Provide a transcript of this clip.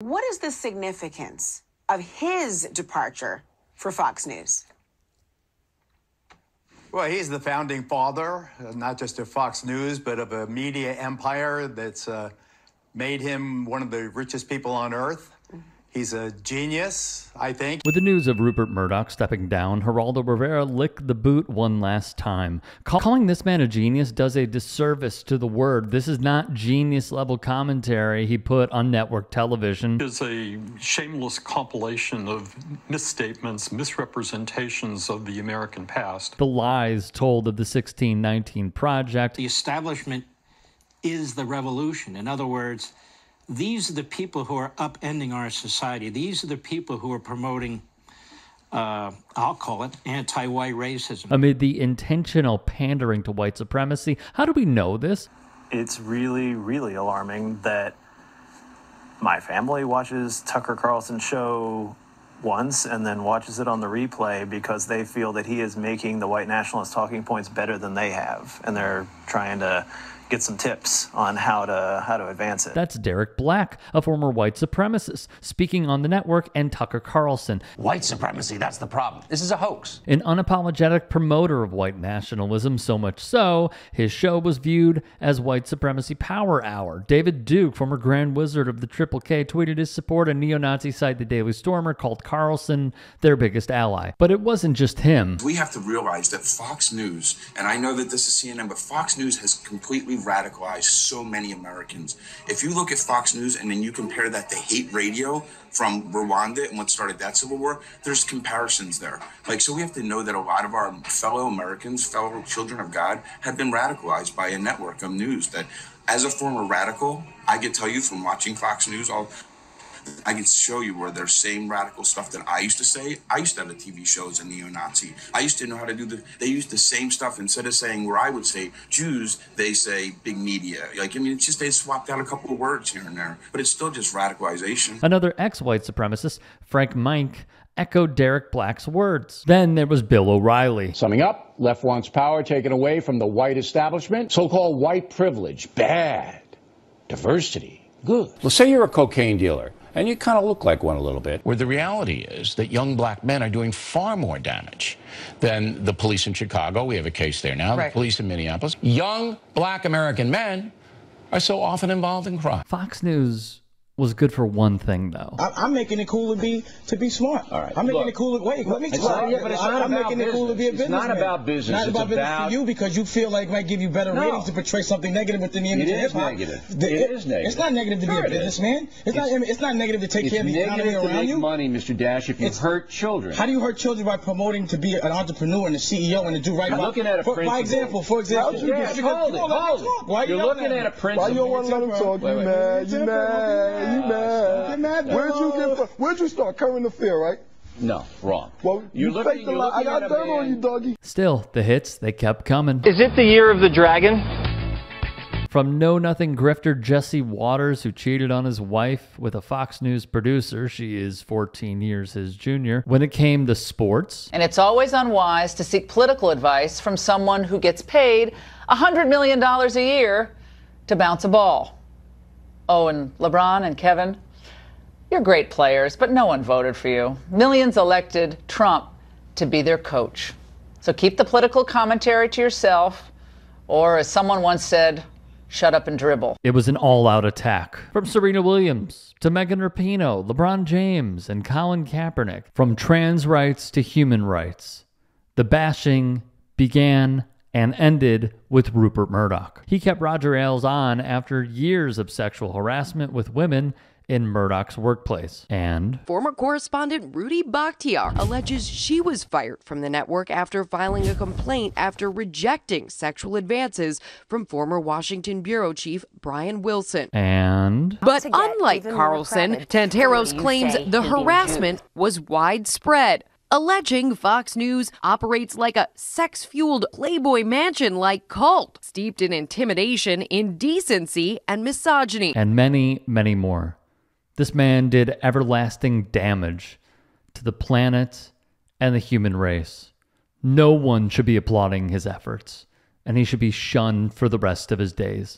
What is the significance of his departure for Fox News? Well, he's the founding father, uh, not just of Fox News, but of a media empire that's uh, made him one of the richest people on earth. He's a genius, I think. With the news of Rupert Murdoch stepping down, Geraldo Rivera licked the boot one last time. Calling this man a genius does a disservice to the word. This is not genius level commentary he put on network television. It's a shameless compilation of misstatements, misrepresentations of the American past. The lies told of the 1619 Project. The establishment is the revolution. In other words, these are the people who are upending our society. These are the people who are promoting, uh, I'll call it, anti white racism. Amid the intentional pandering to white supremacy, how do we know this? It's really, really alarming that my family watches Tucker Carlson's show once and then watches it on the replay because they feel that he is making the white nationalist talking points better than they have. And they're trying to get some tips on how to how to advance it. That's Derek Black, a former white supremacist, speaking on the network, and Tucker Carlson. White supremacy, that's the problem. This is a hoax. An unapologetic promoter of white nationalism, so much so, his show was viewed as white supremacy power hour. David Duke, former Grand Wizard of the Triple K, tweeted his support, and neo-Nazi site The Daily Stormer called Carlson their biggest ally. But it wasn't just him. We have to realize that Fox News, and I know that this is CNN, but Fox News has completely radicalized so many Americans. If you look at Fox News and then you compare that to hate radio from Rwanda and what started that civil war, there's comparisons there. Like, so we have to know that a lot of our fellow Americans, fellow children of God, have been radicalized by a network of news that, as a former radical, I can tell you from watching Fox News all I can show you where there's same radical stuff that I used to say. I used to have a TV show as a neo-Nazi. I used to know how to do the. They used the same stuff instead of saying where I would say Jews, they say big media. Like I mean, it's just they swapped out a couple of words here and there, but it's still just radicalization. Another ex-white supremacist, Frank Meeink, echoed Derek Black's words. Then there was Bill O'Reilly. Summing up, left wants power taken away from the white establishment. So-called white privilege, bad. Diversity, good. Well, say you're a cocaine dealer and you kind of look like one a little bit. Where the reality is that young black men are doing far more damage than the police in Chicago. We have a case there now. Right. The police in Minneapolis. Young black American men are so often involved in crime. Fox News was good for one thing, though. I, am making it cool to be to be smart. All right. I'm making Look, it cool. To, wait, let me it's talk. not- yeah, but it's not I'm about making it cool to be a business. It's businessman. not about business. Not It's about business about- for you because you feel like it might give you better No. ratings to portray something negative within the image It of hip hop. negative. The- It is negative. It's not negative to Sure be a is. businessman. It's, not. It's not negative to take care of the economy negative to make money, Mr. Dash, if you It's- hurt children. How do you hurt children by promoting to be an entrepreneur and a CEO and to do right You're by? looking at a for, principle. By example, for example, How'd you get- you hold you it, won't let me hold it. talk. Why you You're looking at a principle. Why you don't want to let him talk? You mad? You mad? You mad? Get mad, Where'd you bro. get from? Where'd you start? Current affair, right? No, wrong. Well, You're you looking- faked a you're lot. I got at dirt on you, doggy. Still, the hits, they kept coming. Is it the year of the dragon? From Know Nothing grifter Jesse Watters, who cheated on his wife with a Fox News producer, she is 14 years his junior. When it came to sports, And it's always unwise to seek political advice from someone who gets paid $100 million a year to bounce a ball. Oh, and LeBron and Kevin, you're great players, but no one voted for you. Millions elected Trump to be their coach. So keep the political commentary to yourself, or as someone once said, shut up and dribble. it was an all out attack. From Serena Williams to Megan Rapinoe, LeBron James, and Colin Kaepernick. From trans rights to human rights. The bashing began and ended with Rupert Murdoch. He kept Roger Ailes on after years of sexual harassment with women in Murdoch's workplace. And Former correspondent Rudi Bakhtiar alleges she was fired from the network after filing a complaint after rejecting sexual advances from former Washington bureau chief Brian Wilson. and But unlike Carlson, Tantaros claims the harassment was widespread, alleging Fox News operates like a sex fueled Playboy mansion like cult, steeped in intimidation, indecency, and misogyny. and many, many more. This man did everlasting damage to the planet and the human race. No one should be applauding his efforts, and he should be shunned for the rest of his days.